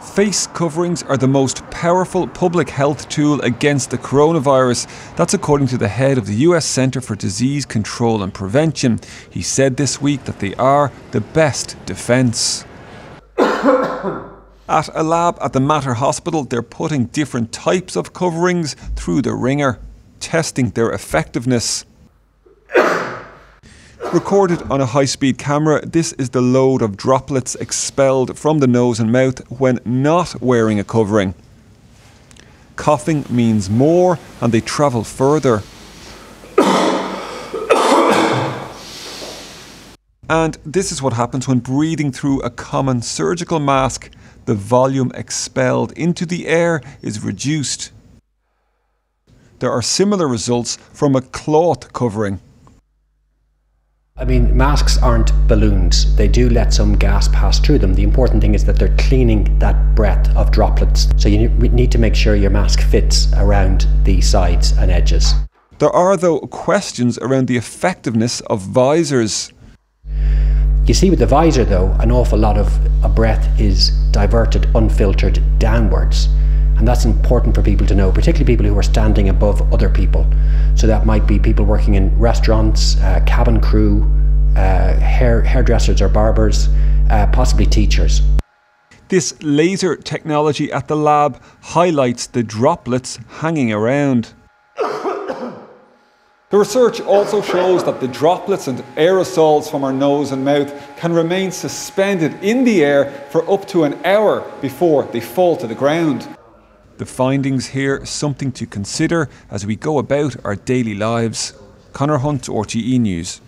Face coverings are the most powerful public health tool against the coronavirus. That's according to the head of the US Centre for Disease Control and Prevention. He said this week that they are the best defence. at a lab at the Mater Hospital, they're putting different types of coverings through the ringer, testing their effectiveness. Recorded on a high speed camera, this is the load of droplets expelled from the nose and mouth when not wearing a covering. Coughing means more and they travel further. and this is what happens when breathing through a common surgical mask. The volume expelled into the air is reduced. There are similar results from a cloth covering. I mean, masks aren't balloons. They do let some gas pass through them. The important thing is that they're cleaning that breath of droplets. So you need to make sure your mask fits around the sides and edges. There are, though, questions around the effectiveness of visors. You see, with the visor, though, an awful lot of a breath is diverted, unfiltered downwards. And that's important for people to know, particularly people who are standing above other people. So that might be people working in restaurants, uh, cabin crew, uh, hair, hairdressers or barbers, uh, possibly teachers. This laser technology at the lab highlights the droplets hanging around. The research also shows that the droplets and aerosols from our nose and mouth can remain suspended in the air for up to an hour before they fall to the ground. The findings here something to consider as we go about our daily lives. Conor Hunt, RTE News.